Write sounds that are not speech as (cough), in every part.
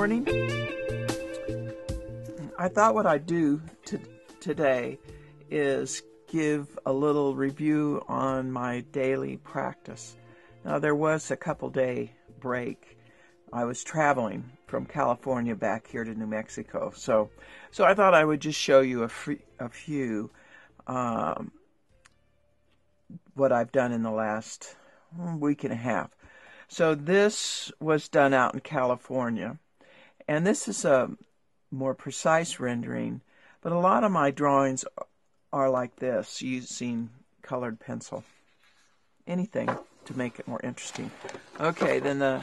morning. I thought what I'd do to, today is give a little review on my daily practice. Now, there was a couple day break. I was traveling from California back here to New Mexico, so so I thought I would just show you a, free, a few um, what I've done in the last week and a half. So this was done out in California, and this is a more precise rendering, but a lot of my drawings are like this, using colored pencil. Anything to make it more interesting. Okay, then the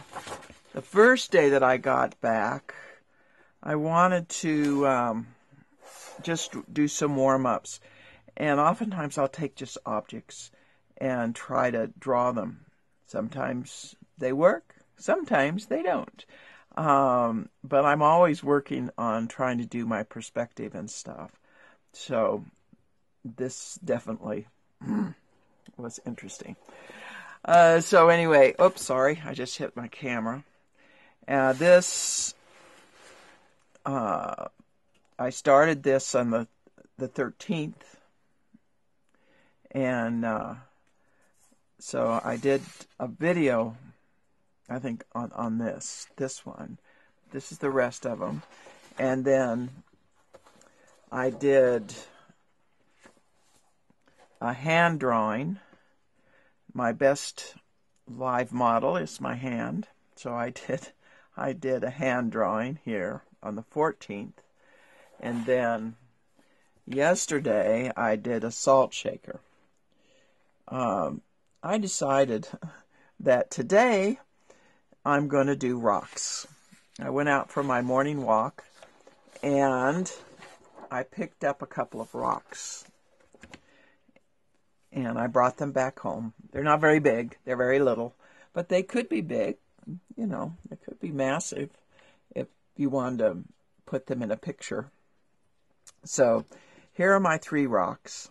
the first day that I got back, I wanted to um, just do some warm ups, and oftentimes I'll take just objects and try to draw them. Sometimes they work, sometimes they don't. Um, but I'm always working on trying to do my perspective and stuff. So this definitely (clears throat) was interesting. Uh, so anyway, oops, sorry, I just hit my camera. Uh, this, uh, I started this on the the 13th, and uh, so I did a video, I think on on this this one. This is the rest of them, and then I did a hand drawing. My best live model is my hand, so I did (laughs) I did a hand drawing here on the 14th, and then yesterday I did a salt shaker. Um, I decided (laughs) that today I'm going to do rocks. I went out for my morning walk and I picked up a couple of rocks and I brought them back home. They're not very big, they're very little, but they could be big. You know, they could be massive if you wanted to put them in a picture. So here are my three rocks.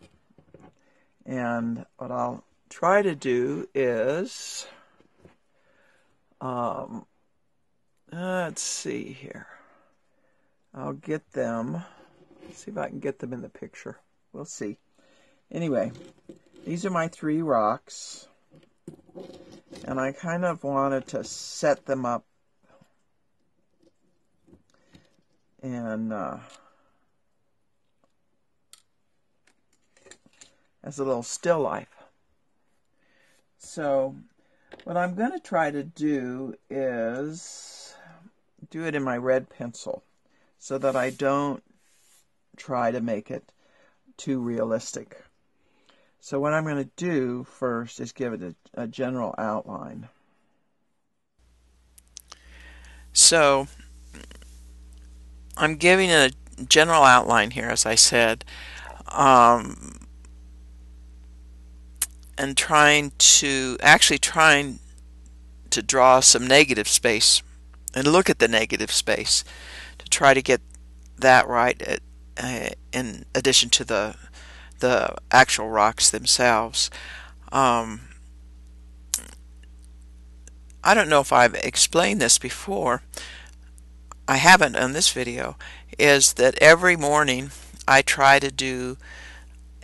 And what I'll try to do is, um, let's see here. I'll get them. see if I can get them in the picture. We'll see. Anyway, these are my three rocks. And I kind of wanted to set them up and uh, as a little still life. So what I'm going to try to do is do it in my red pencil so that I don't try to make it too realistic. So what I'm going to do first is give it a, a general outline. So I'm giving a general outline here, as I said, um, and trying to actually trying to draw some negative space and look at the negative space to try to get that right at, uh, in addition to the the actual rocks themselves. Um, I don't know if I've explained this before. I haven't on this video. Is that every morning I try to do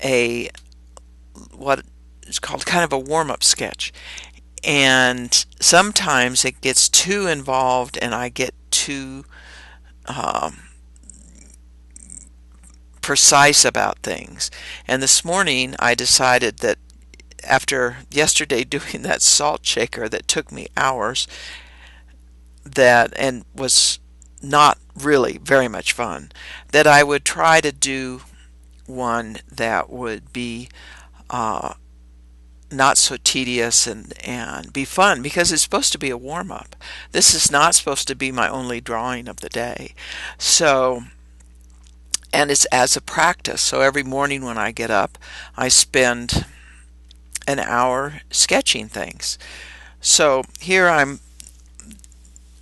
a what is called kind of a warm-up sketch, and sometimes it gets too involved and I get too um, precise about things. And this morning I decided that after yesterday (laughs) doing that salt shaker that took me hours that and was not really very much fun that I would try to do one that would be uh, not so tedious and, and be fun because it's supposed to be a warm up. This is not supposed to be my only drawing of the day. So and it's as a practice. So every morning when I get up, I spend an hour sketching things. So here I'm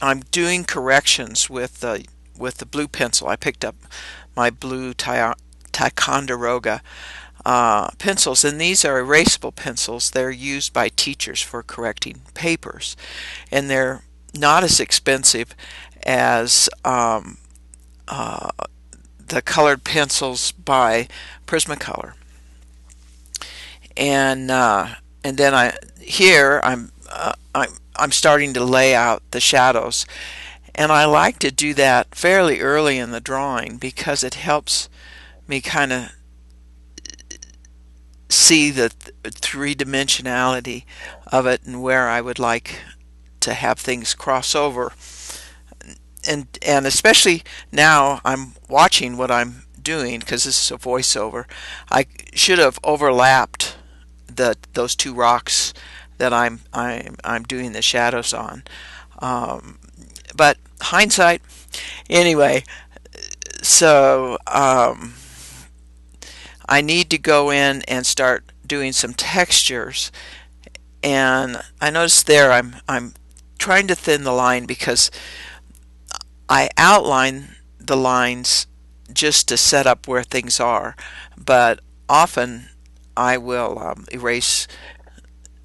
I'm doing corrections with the with the blue pencil. I picked up my blue Ticonderoga uh, pencils, and these are erasable pencils. They're used by teachers for correcting papers, and they're not as expensive as um, uh, the colored pencils by Prismacolor. And uh, and then I here I'm uh, I'm I'm starting to lay out the shadows, and I like to do that fairly early in the drawing because it helps me kind of see the th- three dimensionality of it and where I would like to have things cross over. And and especially now I'm watching what I'm doing because this is a voiceover. I should have overlapped the those two rocks that I'm I'm I'm doing the shadows on. Um, but hindsight, anyway. So um, I need to go in and start doing some textures. And I notice there I'm I'm trying to thin the line because I outline the lines just to set up where things are, but often I will um, erase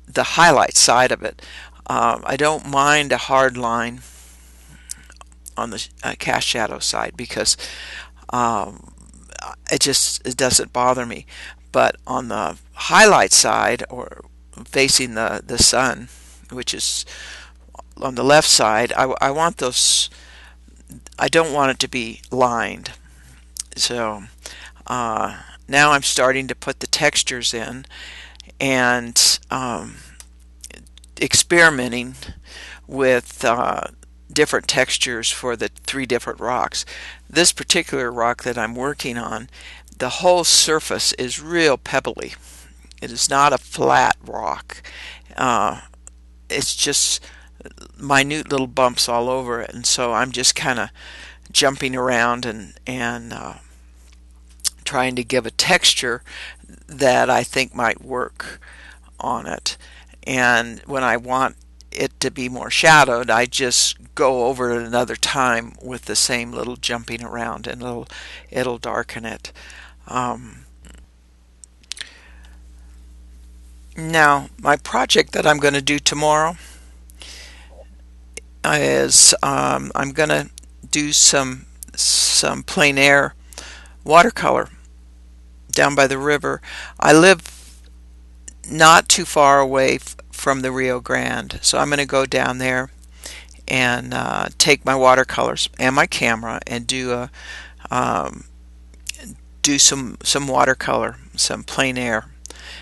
the highlight side of it. Um, I don't mind a hard line on the uh, cast shadow side because um, it just it doesn't bother me. But on the highlight side or facing the, the sun, which is on the left side, I, I want those, I don't want it to be lined. So uh, now I'm starting to put the textures in and um, experimenting with uh, different textures for the three different rocks. This particular rock that I'm working on, the whole surface is real pebbly. It is not a flat rock. Uh, it's just minute little bumps all over it, and so I'm just kind of jumping around and and uh, trying to give a texture that I think might work on it. And when I want it to be more shadowed, I just go over it another time with the same little jumping around, and it'll it'll darken it. Um, now, my project that I'm going to do tomorrow is um, I'm going to do some some plein air watercolor down by the river. I live not too far away from the Rio Grande. So I'm going to go down there and uh, take my watercolors and my camera and do a um, do some some watercolor, some plein air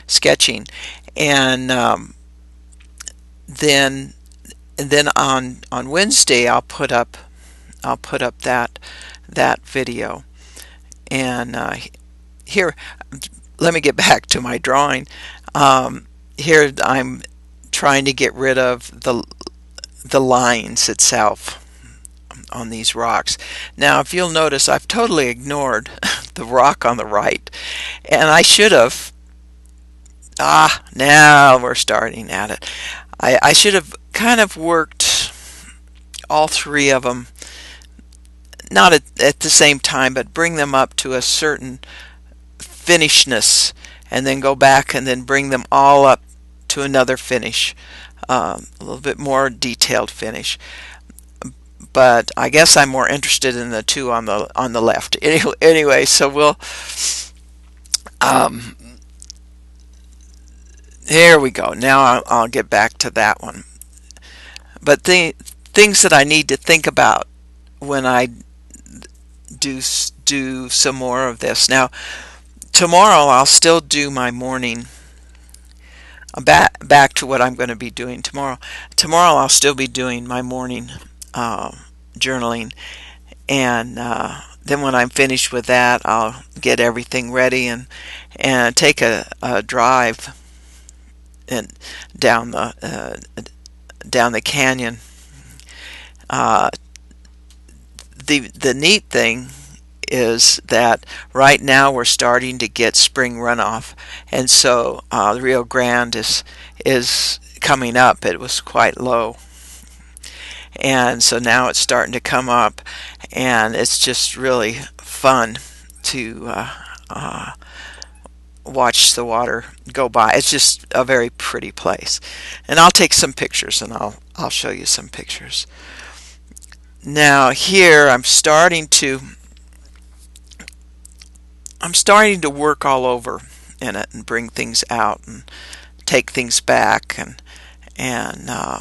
sketching, and um, then and then on on Wednesday I'll put up I'll put up that that video. And uh, here let me get (laughs) back to my drawing. Um, here I'm trying to get rid of the the lines itself on these rocks. Now, if you'll notice, I've totally ignored (laughs) the rock on the right, and I should have. Ah, now we're starting at it. I, I should have kind of worked all three of them, not at, at the same time, but bring them up to a certain finishness and then go back and then bring them all up to another finish, um, a little bit more detailed finish. But I guess I'm more interested in the two on the on the left. (laughs) Anyway, so we'll. Um, there we go. Now I'll, I'll get back to that one. But the things that I need to think about when I do do some more of this. Now, tomorrow I'll still do my morning back back to what I'm going to be doing tomorrow. Tomorrow I'll still be doing my morning uh, journaling, and uh, then when I'm finished with that, I'll get everything ready and and take a, a drive and down the uh, down the canyon. Uh, the the neat thing is that right now we're starting to get spring runoff, and so uh, the Rio Grande is is coming up. It was quite low, and so now it's starting to come up, and it's just really fun to uh, uh, watch the water go by. It's just a very pretty place. And I'll take some pictures and I'll I'll show you some pictures. Now here I'm starting to I'm starting to work all over in it and bring things out and take things back and and uh,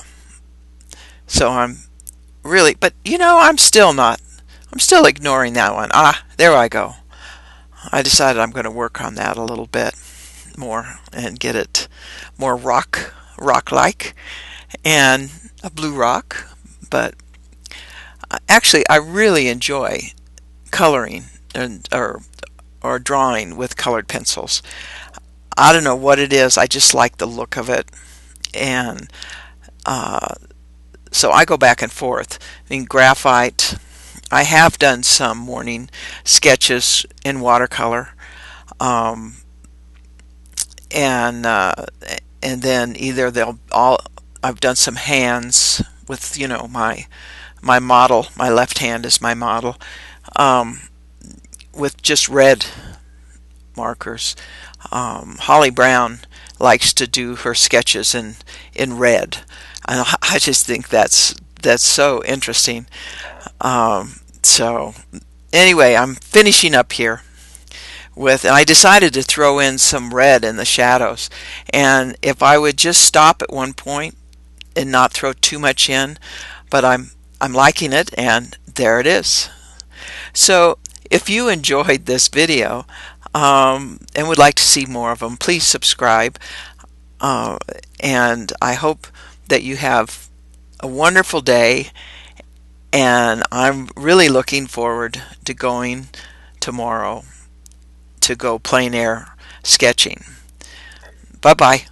so I'm really but you know I'm still not I'm still ignoring that one. Ah, there I go. I decided I'm going to work on that a little bit more and get it more rock rock like and a blue rock but actually I really enjoy coloring and or or drawing with colored pencils. I don't know what it is I just like the look of it. And uh, so I go back and forth. I mean graphite I have done some morning sketches in watercolor um, and uh, and then either they'll all I've done some hands with you know my my model my left hand is my model. Um, with just red markers. Um, Holly Brown likes to do her sketches in in red. I, I just think that's that's so interesting. Um, so anyway I'm finishing up here with and I decided to throw in some red in the shadows. And if I would just stop at one point and not throw too much in but I'm I'm liking it and there it is. So if you enjoyed this video um, and would like to see more of them please subscribe uh, and I hope that you have a wonderful day and I'm really looking forward to going tomorrow to go plein air sketching. Bye bye.